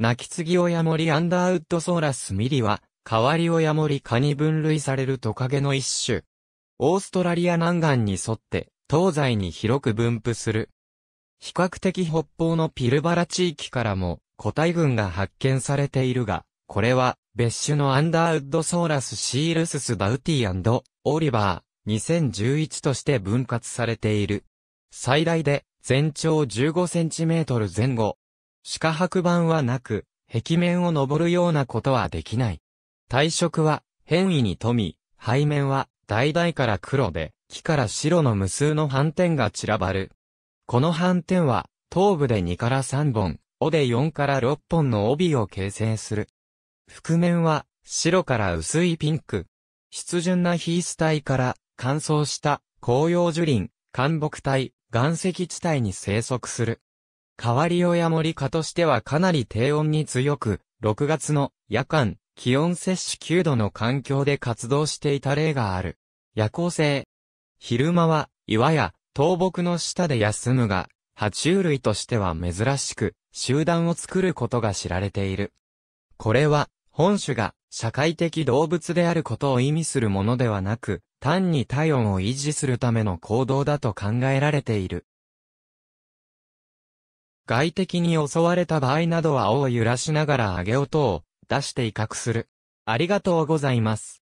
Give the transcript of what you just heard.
泣き継ぎ親森アンダーウッドソーラスミリは、代わり親森科に分類されるトカゲの一種。オーストラリア南岸に沿って、東西に広く分布する。比較的北方のピルバラ地域からも個体群が発見されているが、これは別種のアンダーウッドソーラスシールススダウティオリバー2011として分割されている。最大で全長15センチメートル前後。歯科白板はなく、壁面を登るようなことはできない。体色は変異に富み、背面は橙から黒で、木から白の無数の斑点が散らばる。この斑点は、頭部で2から3本、尾で4から6本の帯を形成する。覆面は、白から薄いピンク。湿潤なヒース帯から乾燥した紅葉樹林、干木帯、岩石地帯に生息する。変わり親森科としてはかなり低温に強く、6月の夜間、気温摂氏9度の環境で活動していた例がある。夜行性。昼間は岩や倒木の下で休むが、爬虫類としては珍しく、集団を作ることが知られている。これは、本種が社会的動物であることを意味するものではなく、単に体温を維持するための行動だと考えられている。外敵に襲われた場合などは尾を揺らしながら上げ音を出して威嚇する。ありがとうございます。